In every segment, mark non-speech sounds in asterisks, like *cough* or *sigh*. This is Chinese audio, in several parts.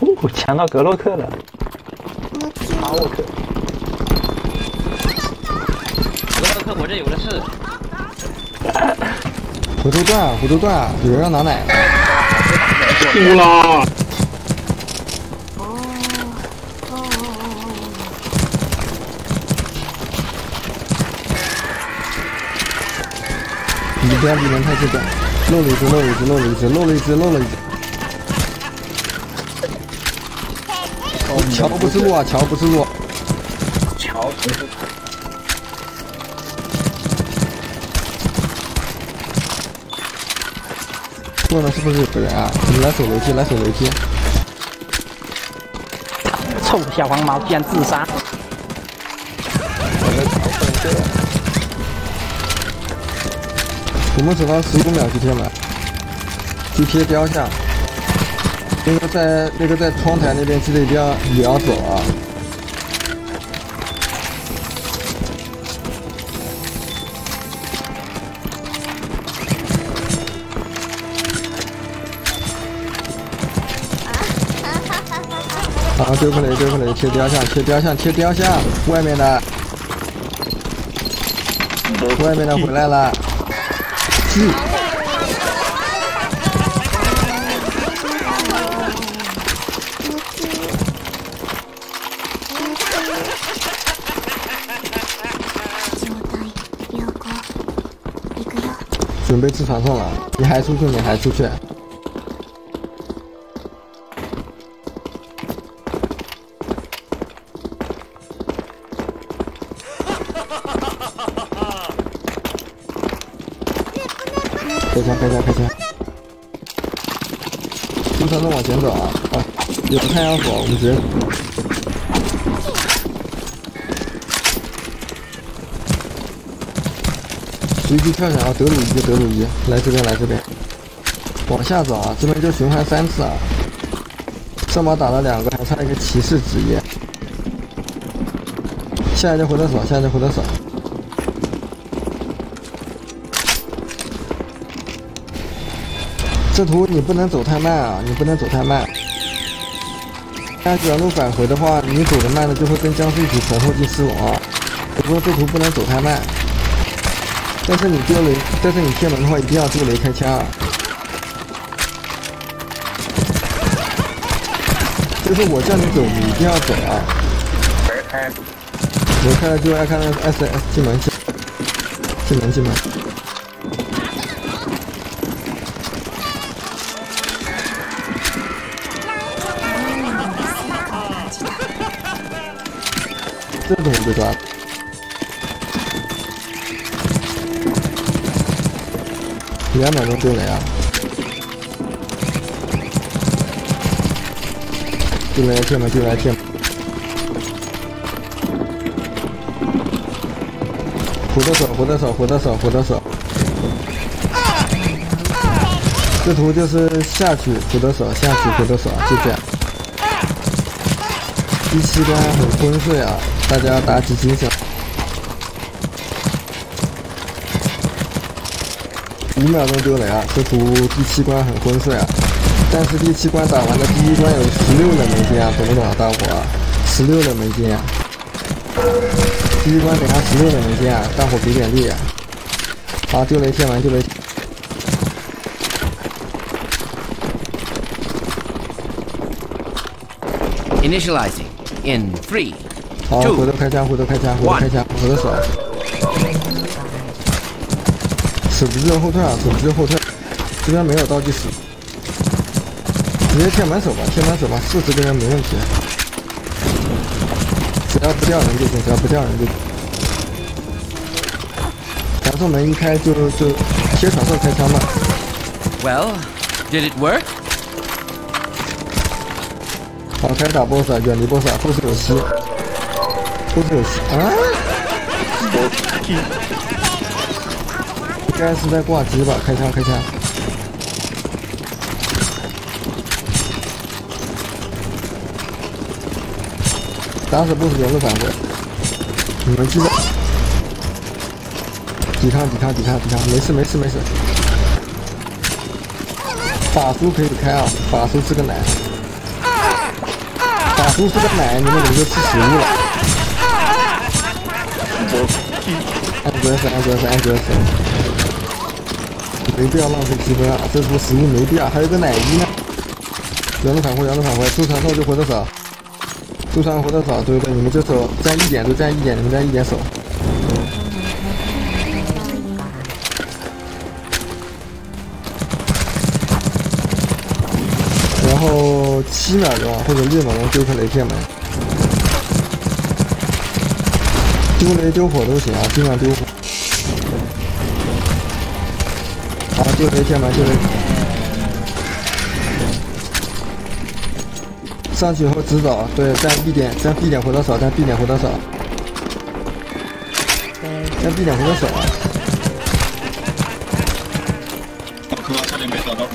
哦，抢到格洛克了，好，我克。格洛克，我这有的是。回头转，回头转，有人要拿奶。输 *laughs* 了。你不要离人太近了，漏了一只，漏了一只，漏了一只，漏了一只，漏了一只。桥不是路啊，桥不是路。桥不是。问了是不是有人啊？你来守楼梯，来守楼梯。臭小黄毛，竟然自杀！我们守到十五秒就贴门，就贴雕像。那个在那个在窗台那边，记得一定要也要走啊。啊！丢不雷，丢不雷，切雕像，切雕像，切雕像，外面的，外面的回来了。准备吃传送了，你还出去？你还出去？开枪！开枪！开枪！正常的往前走啊！啊，有太阳火，我们直接。随机跳下啊！德鲁伊，德鲁伊，来这边，来这边。往下走啊！这边就循环三次啊！上把打了两个，还差一个骑士职业。下一就回得手，下一就回得手。这图你不能走太慢啊！你不能走太慢。按原路返回的话，你走的慢了就会跟僵尸一起从后进死亡。不过这图不能走太慢。但是你丢雷，但是你贴门的话一定要丢雷开枪。啊就是我叫你走，你一定要走啊！别开。我开了就爱看那个 S S 进门进，进门进门。这怎么被抓？两秒钟丢雷啊！丢雷贴门，丢雷贴门。回得手，回得手，回得手，回得手。这图就是下去回得手，下去回得手，就这样。第七关很昏睡啊！大家打起精神！五秒钟丢雷啊！这图第七关很昏睡啊，但是第七关打完的第一关有十六人没金啊，懂不懂啊，大伙？十六人没金啊！第一关给他十六人没金啊，大伙给点力啊！好，丢雷贴完丢雷。Initializing in three. 好，回头开枪，回头开枪，回头开枪，回头手，手不就后退啊，死不就后退，这边没有倒计时，直接贴满手吧，贴满手吧，四十个人没问题，只要不掉人就行，只要不掉人就行。传送门一开就就贴传送开枪吧。Well, did it work? 好，开始打 boss，远离 boss，后视有吸。不是有戏啊！应该是在挂机吧？开枪，开枪！打死 boss 原路返回，你们记得抵抗，抵抗，抵抗，抵抗！没事，没事，没事。法术可以开啊，法术是个奶。法术是个奶，你们怎么就吃食物了？安格斯，安格斯，安格斯，没必要浪费积分啊！这波食物没必要，还有个奶衣呢。羊肉返回，羊肉返回，出传送就回的少，出传回的少，对不对，你们就守，占一点就占一点，你们占一点守。然后七秒钟或者六秒钟丢颗雷片门，丢雷丢火都行啊，尽量丢火。好，丢雷片门，丢雷。上去以后直走，对，占 B 点，占 B 点回得少，占 B 点回得少，占 B 点回得少。我靠，差点没找到。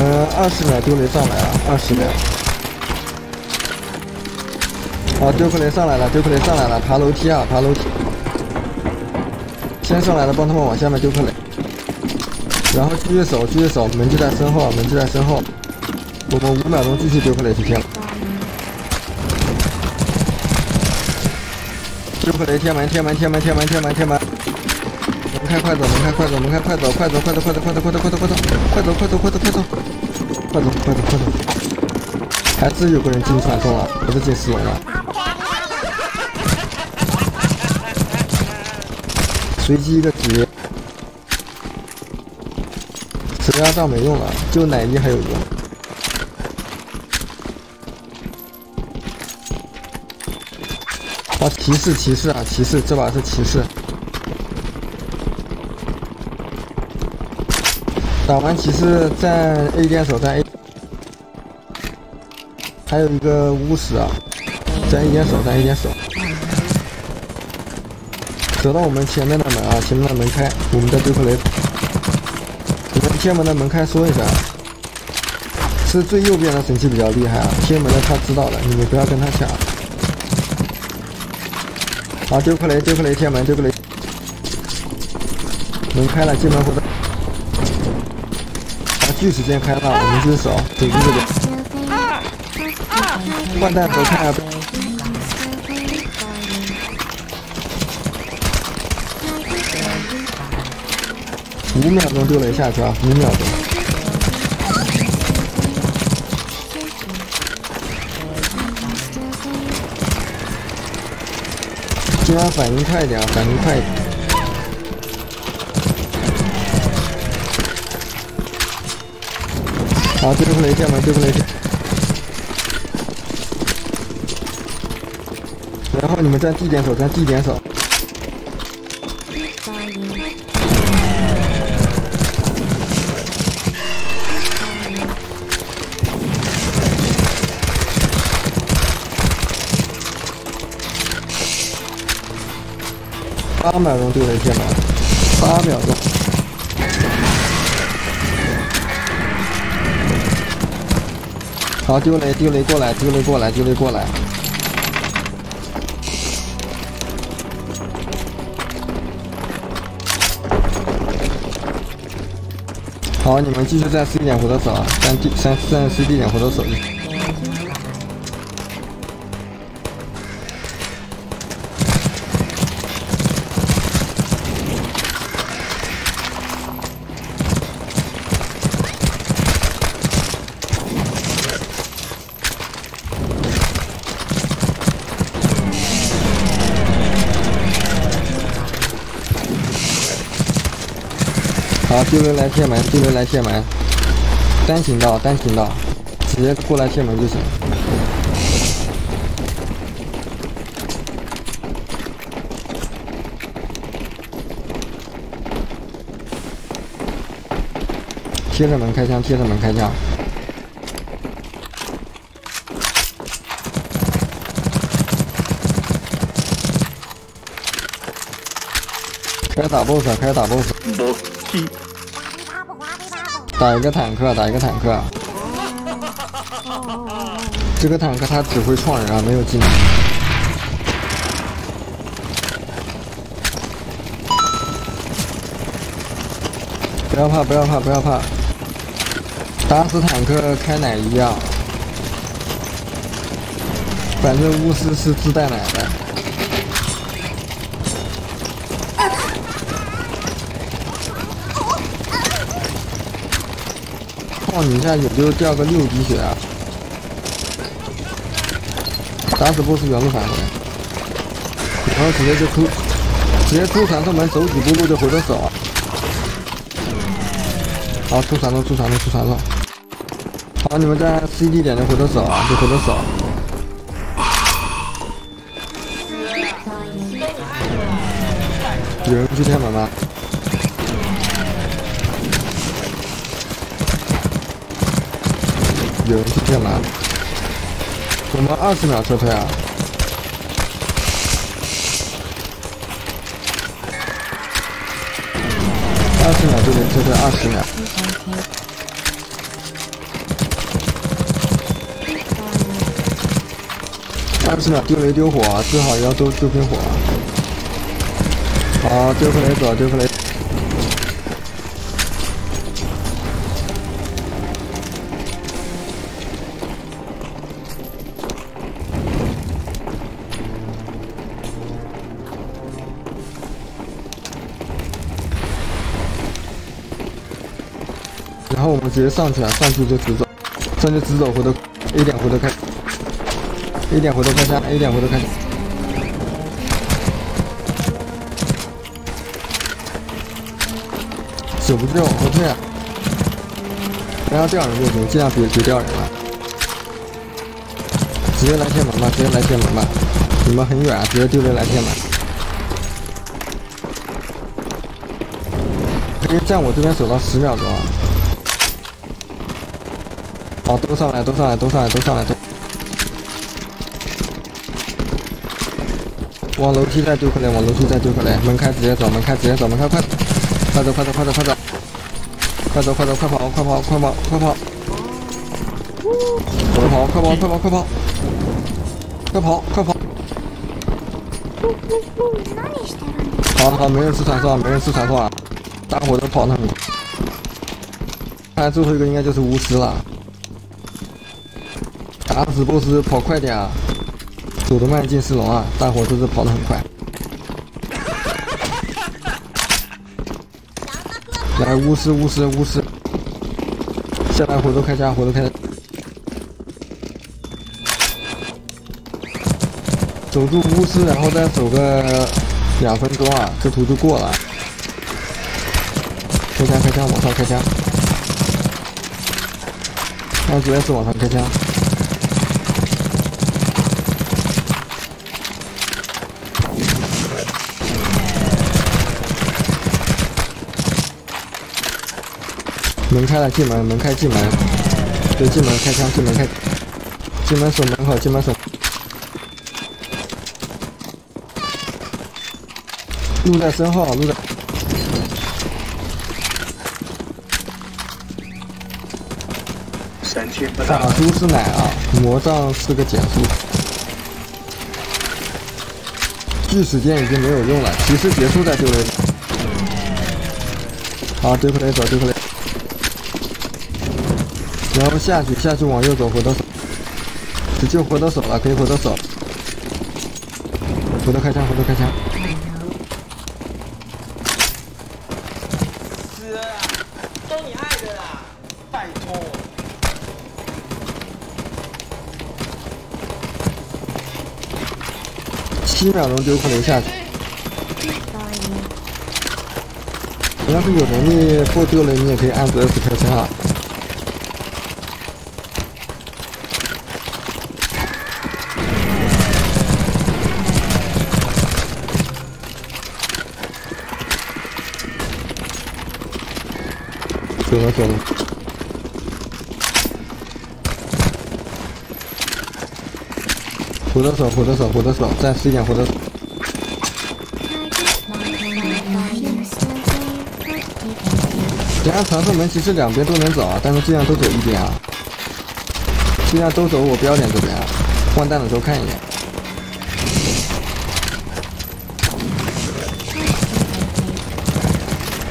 嗯，二十秒丢雷上来啊，二十秒。好，丢颗雷上来了，丢颗雷上来了，爬楼梯啊，爬楼梯。先上来了，帮他们往下面丢颗雷，然后继续守，继续守，门就在身后，门就在身后。我们五秒钟继续丢颗雷就行了。丢颗雷，贴门，贴门，贴门，贴门，贴门，贴门。门开快走，门开快走，门开快走，快走，快走，快走，快走，快走，快走，快走，快走，快走，快走，快走，快走，快走，快走。还是有个人进传送了，不是进四龙了。随机一个职业，蛇压杖没用了，就奶衣还有用。啊，骑士，骑士啊，骑士，这把是骑士。打完骑士站 A 点手，站 A。还有一个巫师啊，咱一点手，站 A 点手。走到我们前面的门啊，前面的门开，我们再丢颗雷。你们天门的门开说一下，是最右边的神器比较厉害啊，天门的他知道了，你们不要跟他抢。好，丢颗雷，丢颗雷，天门，丢颗雷。门开了，进门回的。啊，巨时间开了，我们就守，守住这边。换弹头看下。五秒钟丢雷下去啊！五秒钟。尽量反应快一点啊！反应快一点。好，丢个雷电吧，丢个雷电。然后你们在地点守，在地点守。八秒钟丢雷片吧，八秒钟。好，丢雷，丢雷过来，丢雷过来，丢雷过来。好，你们继续在 C 点回头走，啊，在 D 三三 C D 点回头走就行。丢人来贴门，丢人来贴门，单行道，单行道，直接过来贴门就行。贴着门开枪，贴着门开枪。开始打 boss，开始打 boss。打一个坦克，打一个坦克。这个坦克它只会撞人啊，没有技能。不要怕，不要怕，不要怕。打死坦克开奶一样，反正巫师是自带奶的。你一下也就掉个六滴血啊！打死 BOSS 原路返回，然后直接就出，直接出传送门，走几步路就回头走。好，出传送，出传送，出传送。好，你们在 CD 点就回头走啊，就回头走。有人去天门吗？有人去天门。我们二十秒撤退啊！二十秒就得撤退，二十秒。二十秒丢雷丢火，最好要丢丢冰火。好，丢颗雷走，丢颗雷。我们直接上去啊，上去就直走，上去直走回头 A 点回头开，A 点回头开枪，A 点回头开枪。守不住，往后退啊！不要掉人就行，尽量别别掉人了。直接来天门吧，直接来天门吧。你们很远啊，直接丢雷来天门。可以站我这边守到十秒钟啊！好，都上来，都上来，都上来，都上来，都。往楼梯再丢颗雷，往楼梯再丢颗雷，门开直接走，门开直接走，门开快，快走，快走，快走，快走，快走，快走，快跑，快跑，快跑，快跑，快跑，快跑，快跑，快跑，快跑，快跑。好好，没人吃传送，没人吃传送啊！大伙都跑得很快。看来最后一个应该就是巫师了。打死 BOSS 跑快点啊！走得慢进四龙啊！大伙都是跑得很快。来，巫师，巫师，巫师，下来回头开枪，回头开。守住巫师，然后再守个两分钟啊，这图就过了。开枪，开枪，往上开枪。按 S 往上开枪。门开了，进门，门开进门，对，进门开枪，进门开，进门锁门口，进门锁。路在身后，路在。三千不打猪是奶啊，魔杖是个减速。巨时间已经没有用了，骑士结束再丢雷。好，丢颗雷走，丢颗雷。然后下去，下去往右走，回头手，直接回头手了，可以回头手，回头开枪，回头开枪。死都你害的啦，拜托。七秒钟丢颗雷下去。你要是有能力不丢雷，你也可以按住 S 开枪啊。走了走了。回头手，回头手，回头手，再试一点回头手。等下传送门其实两边都能走啊，但是尽量都走一边啊，尽量都走我标点这边啊，换弹的时候看一眼。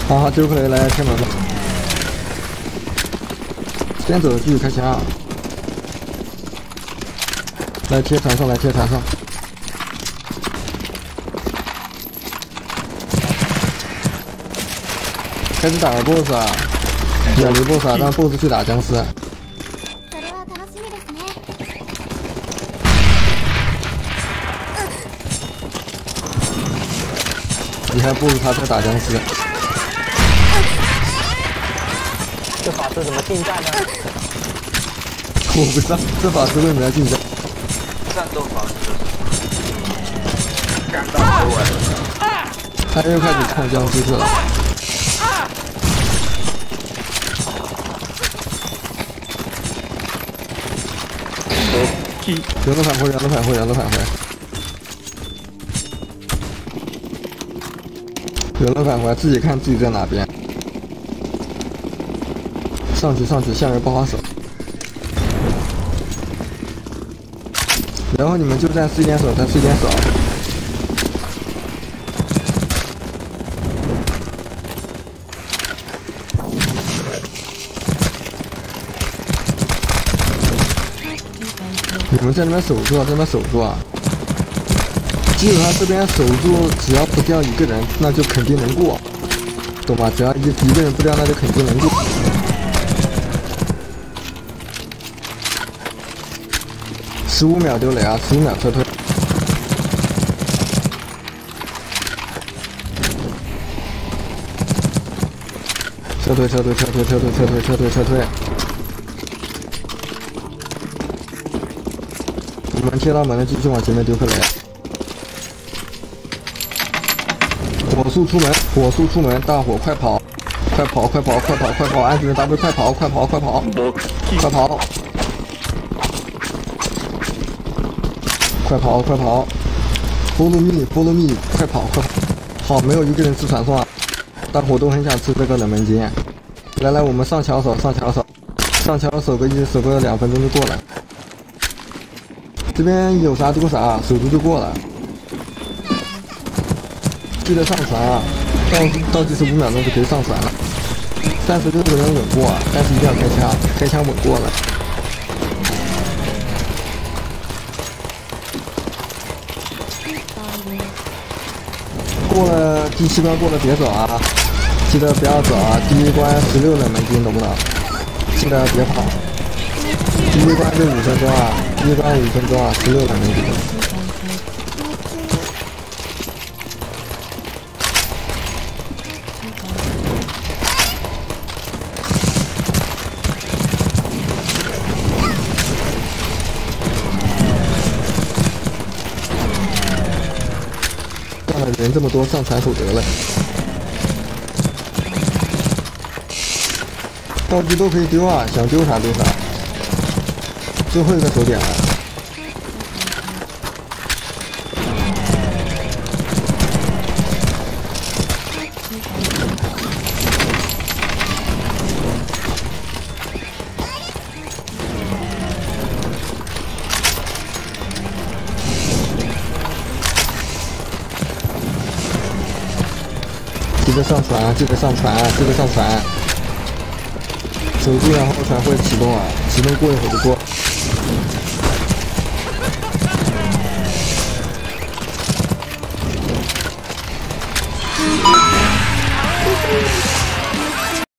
好好，丢颗雷来天门吧。边走继续开枪。来贴船上，来贴船上。开始打个 BOSS 啊！远离 BOSS 啊，让 BOSS 去打僵尸。それは楽しみですね你看 BOSS 他在打僵尸， 这法师怎么近战呢？我不知道这法师为什么要进战。战斗方式。他又开始抗僵尸去了。人都返回，人都返回，人都返回。人都返回，自己看自己在哪边。上去上去，下面不好守。然后你们就站四点守，站四点守。你们在那边守住啊，在那边守住啊！基本上这边守住，只要不掉一个人，那就肯定能过，懂吗？只要一一个人不掉，那就肯定能过。十五秒丢雷啊！十五秒撤退。撤退，撤退，撤退，撤退，撤退，撤退，撤退。我们贴到门了，继续往前面丢颗雷。火速出门，火速出门，大伙快跑，快跑，快跑，快跑，快跑！安全 W 快跑，快跑，快跑，快跑！快跑，快跑！Follow me，Follow me，快跑，快跑！好，没有一个人吃传送啊！大伙都很想吃这个冷门金。来来，我们上桥守，上桥守，上桥守个一守个两分钟就过了。这边有啥丢啥，守住就过了。记得上船啊，倒倒计时五秒钟就可以上船了。三十六个人稳过，但是一定要开枪，开枪稳过了。过了第七关过了别走啊，记得不要走啊！第一关十六冷门金，懂不懂？记得别跑。第一关是五分钟啊，第一关五分钟啊，十六冷门金。这么多，上船守得了。道具都可以丢啊，想丢啥丢啥。最后一个手点了。得上船，记得上船，记得上船。手机，然后船会启动啊，启动过一会儿就过。